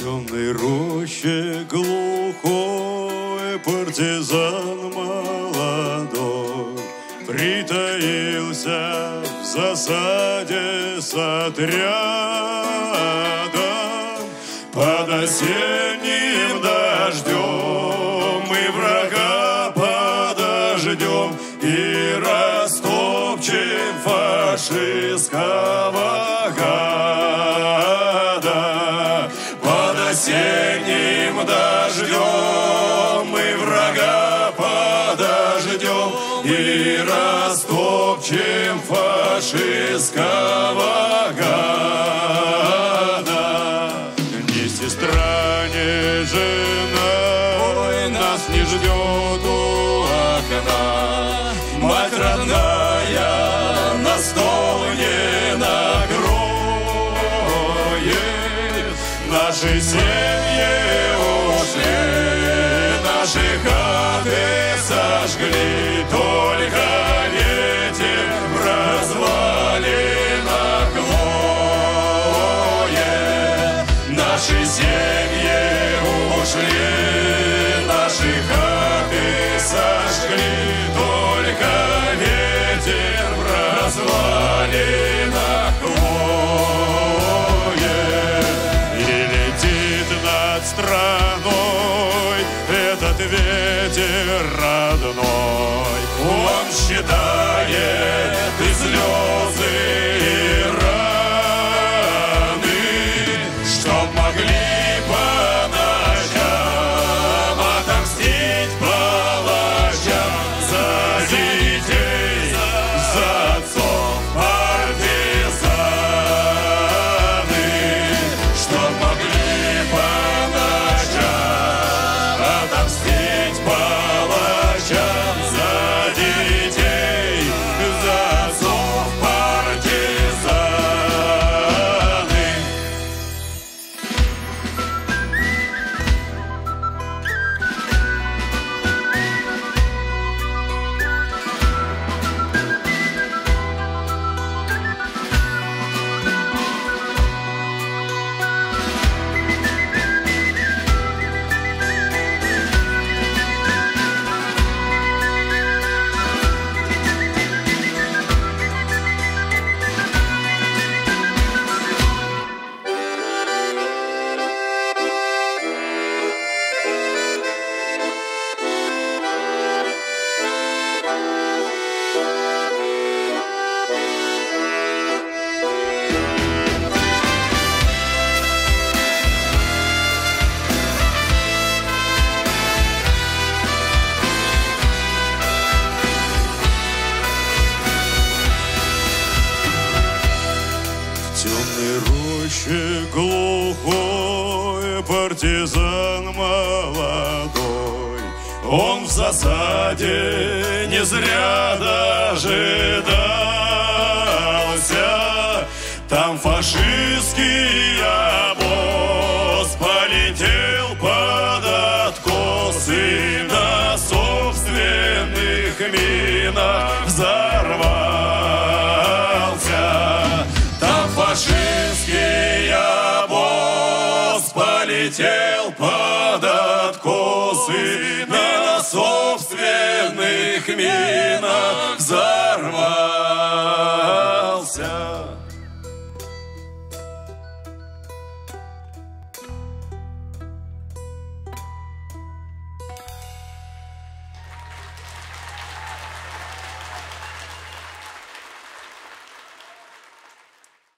темной роще глухой партизан молодой Притаился в засаде с отрядом. Под осенним дождем мы врага подождем И растопчем фашистского осенним дождем мы врага подождем И растопчем фашистского гада Ни сестра, ни жена Ой, нас не ждет у окна Наши семьи ушли, наши хаты сожгли. Только ветер в развалинах воет Наши семьи ушли, страной. Этот ветер родной Он считает Роще глухой партизан молодой Он в засаде не зря дожидался. Там фашистский обоз полетел под откос И на собственных минах взорвался полетел под откос И на собственных минах. Взорвался